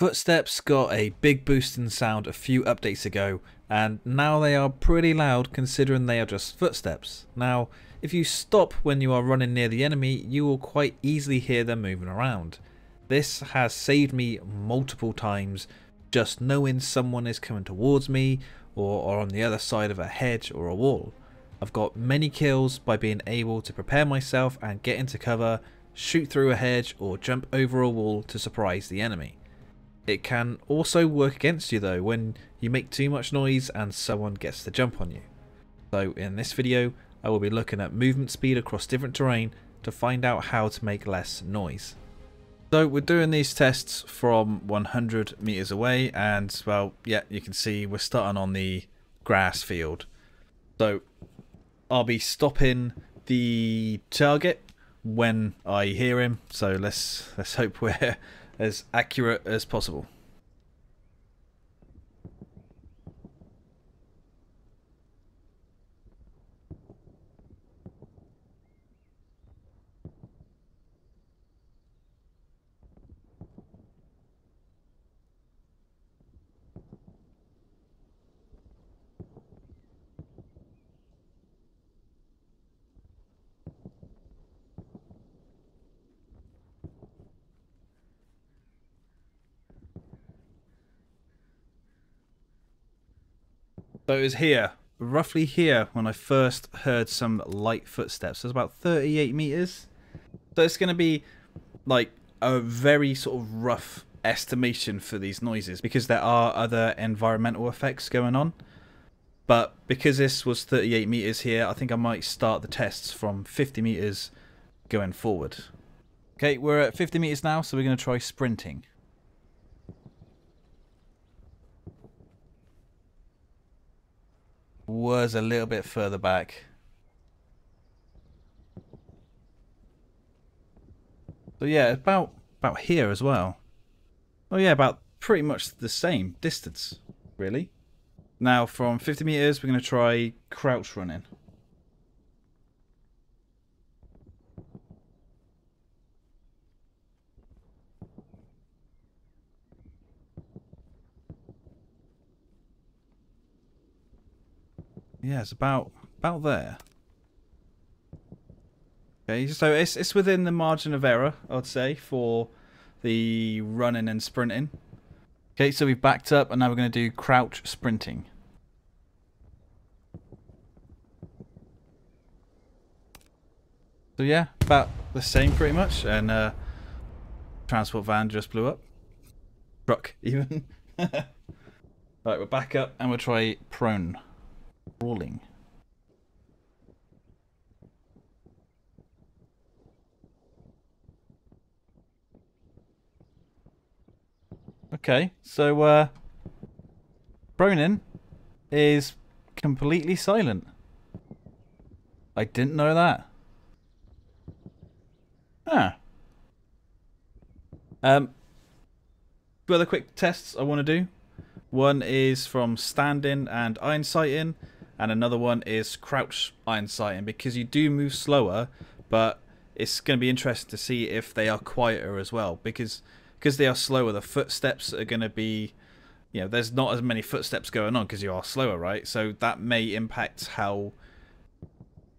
Footsteps got a big boost in sound a few updates ago, and now they are pretty loud considering they are just footsteps. Now, if you stop when you are running near the enemy, you will quite easily hear them moving around. This has saved me multiple times just knowing someone is coming towards me or, or on the other side of a hedge or a wall. I've got many kills by being able to prepare myself and get into cover, shoot through a hedge or jump over a wall to surprise the enemy. It can also work against you though when you make too much noise and someone gets the jump on you. So in this video I will be looking at movement speed across different terrain to find out how to make less noise. So we're doing these tests from 100 meters away and well yeah you can see we're starting on the grass field. So I'll be stopping the target when I hear him so let's let's hope we're as accurate as possible. So it was here, roughly here, when I first heard some light footsteps. It was about 38 meters. So it's going to be like a very sort of rough estimation for these noises because there are other environmental effects going on. But because this was 38 meters here, I think I might start the tests from 50 meters going forward. Okay, we're at 50 meters now, so we're going to try sprinting. Was a little bit further back. So yeah, about about here as well. Oh yeah, about pretty much the same distance, really. Now from 50 meters, we're going to try crouch running. Yeah, it's about about there. Okay, so it's it's within the margin of error, I'd say, for the running and sprinting. Okay, so we've backed up and now we're going to do crouch sprinting. So yeah, about the same pretty much. And uh, transport van just blew up. Truck even. right, we're back up and we'll try prone Okay, so uh, Proning is completely silent. I didn't know that. Ah. Um, two other quick tests I want to do. One is from standing and iron sighting, and another one is crouch iron sighting because you do move slower, but it's going to be interesting to see if they are quieter as well because because they are slower, the footsteps are going to be, you know, there's not as many footsteps going on because you are slower, right? So that may impact how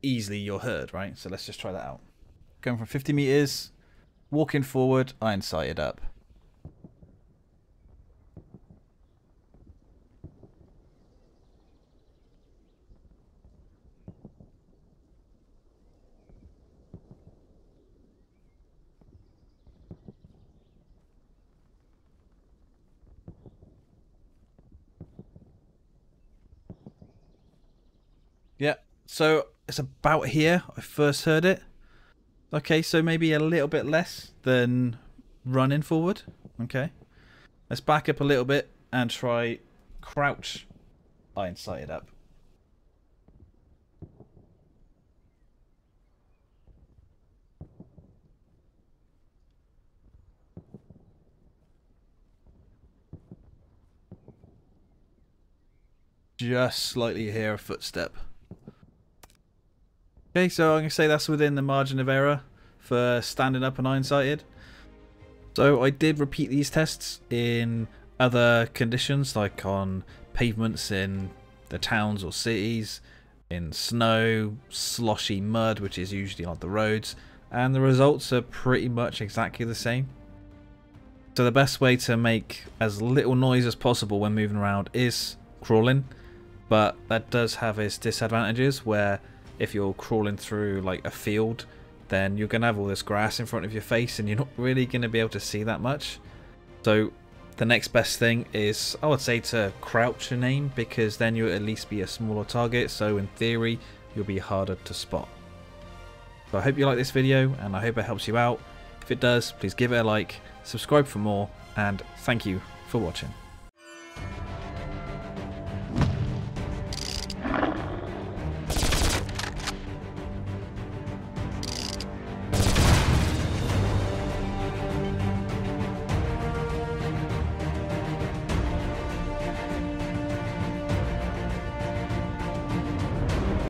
easily you're heard, right? So let's just try that out. Going from 50 meters, walking forward, iron sighted up. Yeah, so it's about here. I first heard it. Okay, so maybe a little bit less than running forward. Okay. Let's back up a little bit and try crouch iron sighted up. Just slightly hear a footstep. Okay, so I'm going to say that's within the margin of error for standing up and iron sighted. So I did repeat these tests in other conditions like on pavements in the towns or cities, in snow, sloshy mud which is usually on the roads and the results are pretty much exactly the same. So the best way to make as little noise as possible when moving around is crawling, but that does have its disadvantages where if you're crawling through like a field then you're going to have all this grass in front of your face and you're not really going to be able to see that much. So the next best thing is I would say to crouch and aim because then you'll at least be a smaller target so in theory you'll be harder to spot. So I hope you like this video and I hope it helps you out. If it does please give it a like, subscribe for more and thank you for watching.